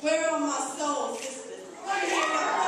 Where are my soul sisters? Where are